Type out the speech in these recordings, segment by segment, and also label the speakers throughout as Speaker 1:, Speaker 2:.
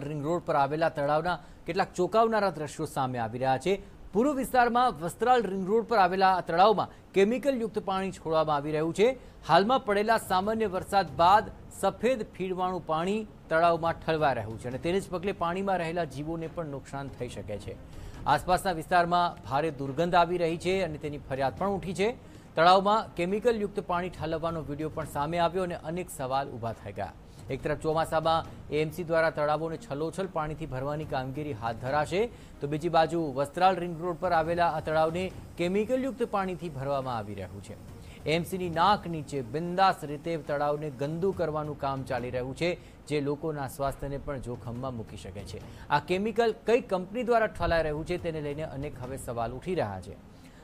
Speaker 1: Ring road પર આવેલા તળાવના કેટલાક ચોંકાવનારા દ્રશ્યો સામે આવી રહ્યા છે. પૂર્વ વિસ્તારમાં વસ્ત્રાલ રિંગ રોડ પર આવેલા આ તળાવમાં કેમિકલયુક્ત પાણી છોડવામાં આવી રહ્યું છે. હાલમાં પડેલા સામાન્ય વરસાદ બાદ સફેદ ફીડવાળું પાણી તળાવમાં ઠલવાઈ રહ્યું છે અને તેને જ પગલે પાણીમાં રહેલા જીવોને પણ નુકસાન થઈ શકે છે. આસપાસના વિસ્તારમાં ભારે દુર્ગંધ આવી રહી છે અને તેની ફરિયાદ પણ ઉઠી છે. તળાવમાં કેમિકલયુક્ત પાણી ઠાલવવાનો વીડિયો પણ સામે આવ્યો અને અનેક સવાલ ઊભા થઈ ગયા. એક તરફ ચોમાસામાં એએમસી દ્વારા તળાવોને છલોછલ પાણીથી ભરવાની કામગીરી હાથ ધરાશે. તો બીજી બાજુ વસ્ત્રાલ રિંગ રોડ પર આવેલા આ તળાવને કેમિકલયુક્ત પાણીથી ભરવામાં આવી રહ્યું છે. એએમસીની નાક નીચે બિંદાસ રીતે તળાવને ગંદુ કરવાનું કામ ચાલી રહ્યું છે, જે લોકોના સ્વાસ્થ્યને પણ જોખમમાં મૂકી શકે છે. આ કેમિકલ કઈ કંપની દ્વારા ઠલાઈ રહ્યું છે તેને લઈને અનેક હવે સવાલ ઉઠી રહ્યા છે.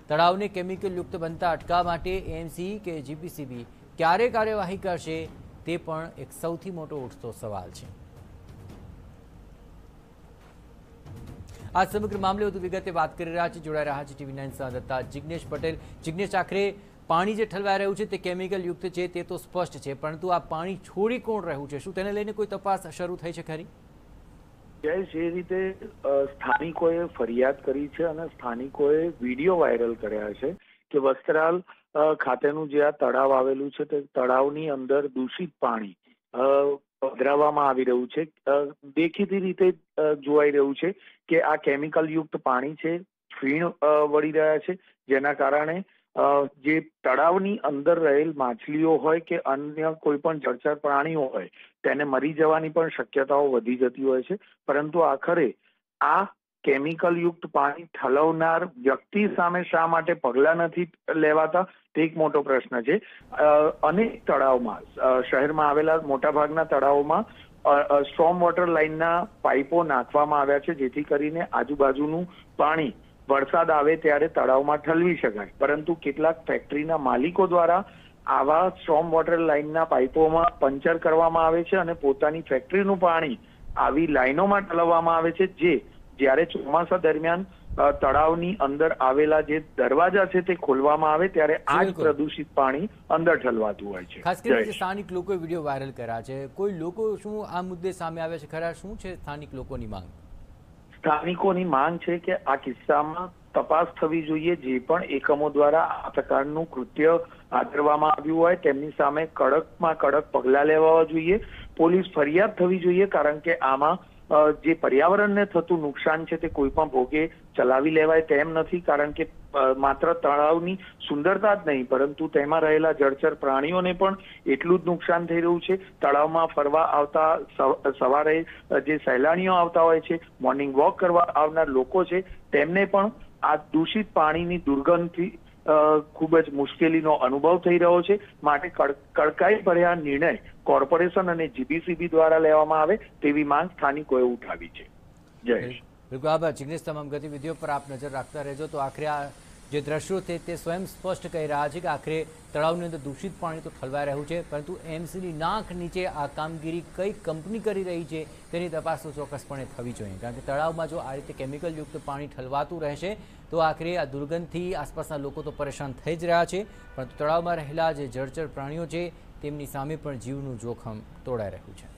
Speaker 1: તળાવને કેમિકલયુક્ત બનતા અટકાવવા માટે એએમસી કે જીપીસીબી ક્યારે કાર્યવાહી કરશે? તે પણ એક સૌથી મોટો ઉઠતો સવાલ છે. આ સમગ્ર મામલે વધુ વિગતે વાત કરી રહ્યા છે, જોડાઈ રહ્યા છે ટીવી નાઇન સંવાદદાતા જિજ્ઞેશ પટેલ. જિજ્ઞેશ આખરે પાણી જે ઠલવાઈ રહ્યું છે તે કેમિકલ યુક્ત છે તે તો સ્પષ્ટ છે, પરંતુ આ પાણી છોડી કોણ રહ્યું છે? શું તેને લઈને કોઈ તપાસ શરૂ થઈ છે ખરી?
Speaker 2: જયેશ જે રીતે સ્થાનિકોએ ફરિયાદ કરી છે અને સ્થાનિકોએ વીડિયો વાયરલ કર્યા છે કે વસ્ત્રાલ ખાતેનું જે આ તળાવ આવેલું છે તે તળાવની અંદર દૂષિત પાણી પધરાવવામાં આવી રહ્યું છે. દેખીતી રીતે જોવાઈ રહ્યું છે કે આ કેમિકલ યુક્ત પાણી છે, ફીણ વળી રહ્યા છે, જેના કારણે જે તળાવની અંદર રહેલ માછલીઓ હોય કે અન્ય કોઈ પણ જળચર પ્રાણીઓ હોય, તેને મરી જવાની પણ શક્યતાઓ વધી જતી હોય છે. પરંતુ આખરે આ કેમિકલ યુક્ત પાણી ઠલવનાર વ્યક્તિ સામે શા માટે પગલાં નથી લેવાતા? તે એક મોટો પ્રશ્ન છે. અનેક તળાવમાં શહેરમાં આવેલા મોટાભાગના તળાવોમાં સ્ટ્રોમ વોટર લાઇનના પાઇપો નાખવામાં આવ્યા છે, જેથી કરીને આજુબાજુનું પાણી વરસાદ આવે ત્યારે તળાવમાં ઠલવી શકાય. પરંતુ કેટલાક ફેક્ટરીના માલિકો દ્વારા આવા સ્ટ્રોમ વોટર લાઇનના પાઇપોમાં પંચર કરવામાં આવે છે અને પોતાની ફેક્ટરીનું પાણી આવી લાઇનોમાં ઠલવવામાં આવે છે, જે જ્યારે ચોમાસા દરમિયાન તળાવની અંદર આવેલા જે દરવાજા છે તે ખોલવામાં આવે ત્યારે આ જ પ્રદૂષિત પાણી અંદર ઠલવાતું હોય છે.
Speaker 1: ખાસ કરીને સ્થાનિક લોકોએ વીડિયો વાયરલ કર્યા છે કોઈ લોકો શું આ મુદ્દે સામે આવે છે? ખરા શું છે સ્થાનિક લોકોની માંગ?
Speaker 2: સ્થાનિકોની માંગ છે કે આ કિસ્સામાં તપાસ થવી જોઈએ જે પણ એકમો દ્વારા આ પ્રકારનું કૃત્ય આદરવામાં આવ્યું હોય તેમની સામે કડકમાં કડક પગલાં લેવા જોઈએ. પોલીસ ફરિયાદ થવી જોઈએ કારણ કે આમાં જે પર્યાવરણને થતું નુકસાન છે તે કોઈ પણ ભોગે ચલાવી લેવાય તેમ નથી, કારણ કે માત્ર તળાવની સુંદરતા જ નહીં, પરંતુ તેમાં રહેલા જળચર પ્રાણીઓને પણ એટલું જ નુકસાન થઈ રહ્યું છે. તળાવમાં ફરવા આવતા સવારે જે સહેલાણીઓ આવતા હોય છે, મોર્નિંગ વોક કરવા આવનાર લોકો છે, તેમને પણ આ દૂષિત પાણીની દુર્ગંધથી ખૂબ જ મુશ્કેલીનો અનુભવ થઈ રહ્યો છે. માટે કડ- કડકાઈ ભર્યા નિર્ણય કોર્પોરેશન અને જીબીસીબી દ્વારા લેવામાં આવે તેવી માંગ સ્થાનિકોએ ઉઠાવી છે. જયેશ.
Speaker 1: બિલકુલ, આભાર. જિગ્નેશ, તમામ ગતિવિધિઓ પર આપ નજર રાખતા રહેજો. તો આખરે આ જે દ્રશ્યો છે તે સ્વયં સ્પષ્ટ કહી રહ્યા છે કે આખરે તળાવની અંદર દૂષિત પાણી તો ઠલવાઈ રહ્યું છે, પરંતુ એમસીની નાક નીચે આ કામગીરી કઈ કંપની કરી રહી છે તેની તપાસ તો ચોક્કસપણે થવી જોઈએ. કારણ કે તળાવમાં જો આ રીતે કેમિકલયુક્ત પાણી ઠલવાતું રહેશે, તો આખરે આ દુર્ગંધથી આસપાસના લોકો તો પરેશાન થઈ જ રહ્યા છે, પરંતુ તળાવમાં રહેલા જે જળચર પ્રાણીઓ છે, તેમની સામે પણ જીવનું જોખમ તોડાઈ રહ્યું છે.